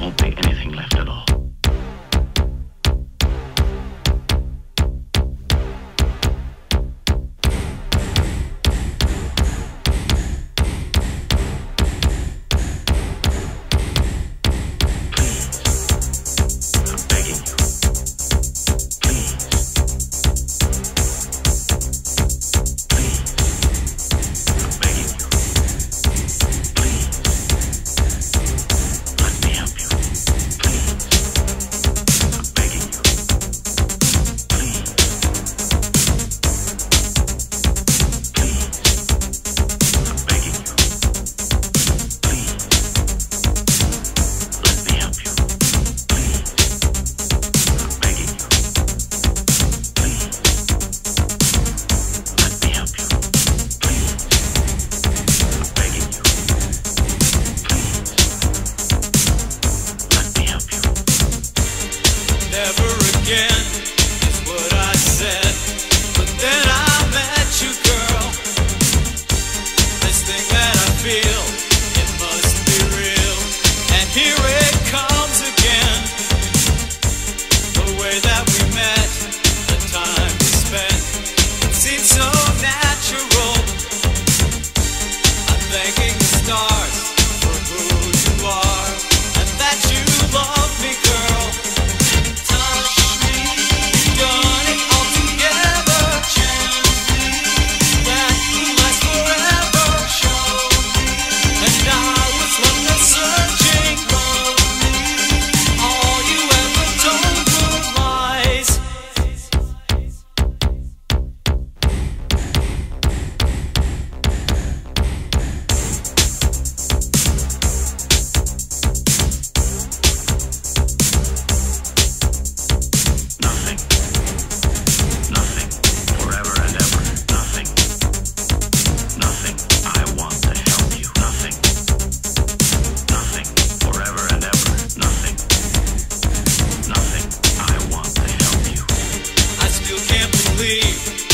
won't be anything left at all. Again believe.